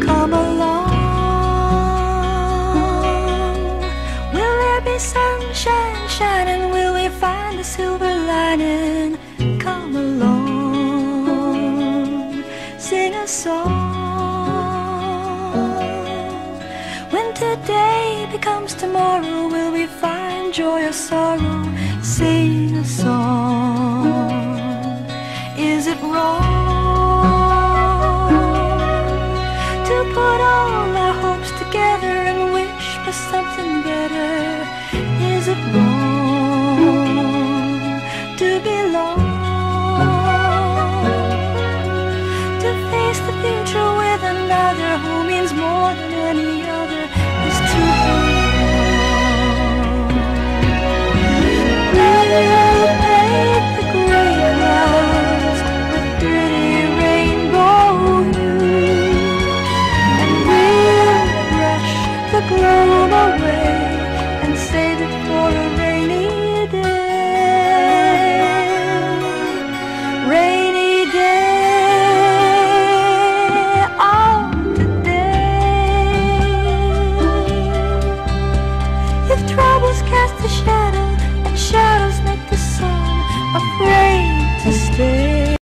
come along. Will there be sunshine shining? Will we find the silver lining? Come along, sing a song. When today becomes tomorrow, will we find joy or sorrow? Sing a song. It to be lost? To face the future with another who means more than any other is too We'll paint the gray clouds with rainbow and we'll brush the gloom away afraid.